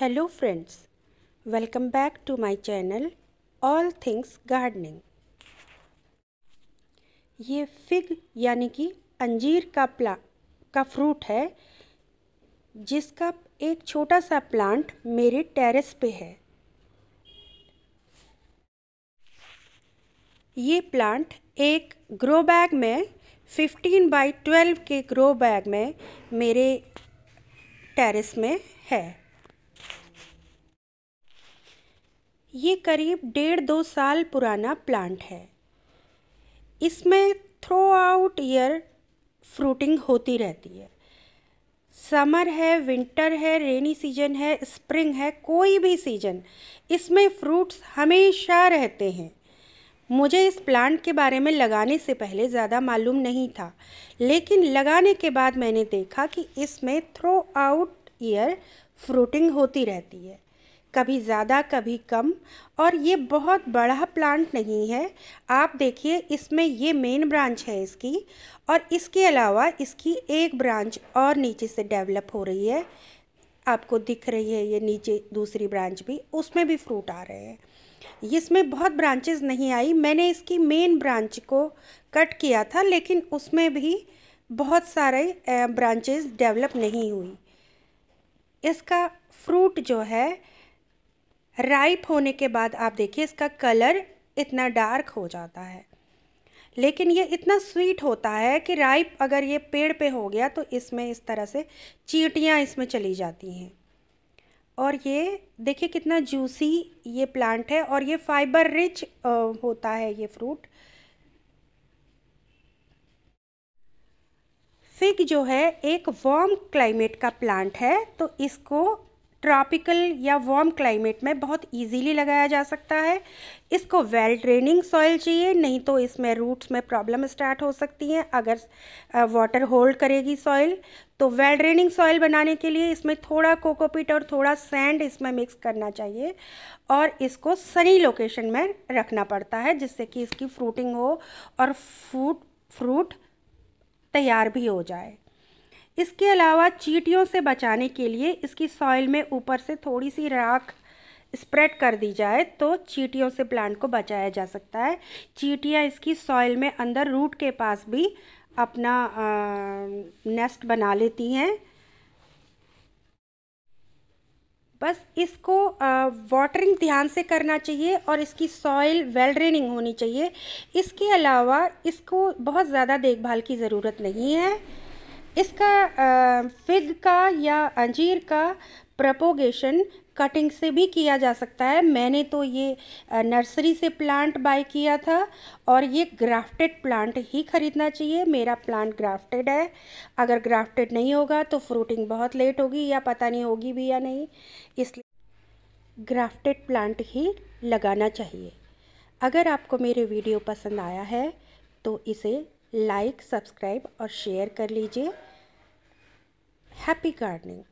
Hello friends welcome back to my channel all things gardening ये fig यानी कि अंजीर का प्ला, का फ्रूट है, जिसका एक छोटा सा प्लांट मेरे टेरेस पे है। ये प्लांट एक ग्रो बैग में 15 बाई 12 के ग्रो बैग में मेरे टेरेस में है। ये करीब डेढ़ दो साल पुराना प्लांट है। इसमें थ्रो आउट ईयर फ्रूटिंग होती रहती है। समर है विंटर है रेनी सीज़न है स्प्रिंग है, कोई भी सीज़न इसमें फ्रूट्स हमेशा रहते हैं। मुझे इस प्लांट के बारे में लगाने से पहले ज़्यादा मालूम नहीं था, लेकिन लगाने के बाद मैंने देखा कि इसमें थ्रो आउट ईयर फ्रूटिंग होती रहती है। कभी ज़्यादा, कभी कम। और ये बहुत बड़ा प्लांट नहीं है। आप देखिए, इसमें ये मेन ब्रांच है इसकी और इसके अलावा इसकी एक ब्रांच और नीचे से डेवलप हो रही है। आपको दिख रही है ये नीचे दूसरी ब्रांच भी, उसमें भी फ्रूट आ रहे हैं। इसमें बहुत ब्रांचेस नहीं आई। मैंने इसकी मेन ब्रांच को कट किया था, लेकिन उसमें भी बहुत सारे ब्रांचेस डेवलप नहीं हुई। इसका फ्रूट जो है राइप होने के बाद आप देखिए इसका कलर इतना डार्क हो जाता है। लेकिन ये इतना स्वीट होता है कि राइप अगर ये पेड़ पे हो गया तो इसमें इस तरह से चीटियाँ इसमें चली जाती हैं। और ये देखिए कितना जूसी ये प्लांट है और ये फाइबर रिच होता है ये फ्रूट फिग जो है एक वार्म क्लाइमेट का प्लांट है तो इसको ट्रॉपिकल या वार्म क्लाइमेट में बहुत इजीली लगाया जा सकता है। इसको वेल ड्रेनिंग सॉइल चाहिए, नहीं तो इसमें रूट्स में प्रॉब्लम स्टार्ट हो सकती हैं। अगर वाटर होल्ड करेगी सॉइल तो वेल ड्रेनिंग सॉइल बनाने के लिए इसमें थोड़ा कोकोपीट और थोड़ा सैंड इसमें मिक्स करना चाहिए और इसको सनी लोकेशन में रखना पड़ता है, जिससे कि इसकी फ्रूटिंग हो और फ्रूट फ्रूट तैयार भी हो जाए। इसके अलावा चीटियों से बचाने के लिए इसकी सॉइल में ऊपर से थोड़ी सी राख स्प्रेड कर दी जाए तो चीटियों से प्लांट को बचाया जा सकता है। चीटियाँ इसकी सॉइल में अंदर रूट के पास भी अपना नेस्ट बना लेती हैं। बस इसको वाटरिंग ध्यान से करना चाहिए और इसकी सॉइल वेल ड्रेनिंग होनी चाहिए। इसके अलावा इसको बहुत ज़्यादा देखभाल की ज़रूरत नहीं है। इसका फिग का या अंजीर का प्रपोगेशन कटिंग से भी किया जा सकता है। मैंने तो ये नर्सरी से प्लांट बाय किया था और ये ग्राफ्टेड प्लांट ही ख़रीदना चाहिए। मेरा प्लांट ग्राफ्टेड है। अगर ग्राफ्टेड नहीं होगा तो फ्रूटिंग बहुत लेट होगी या पता नहीं होगी भी या नहीं। इसलिए ग्राफ्टेड प्लांट ही लगाना चाहिए। अगर आपको मेरे वीडियो पसंद आया है तो इसे लाइक सब्सक्राइब और शेयर कर लीजिए। Happy gardening.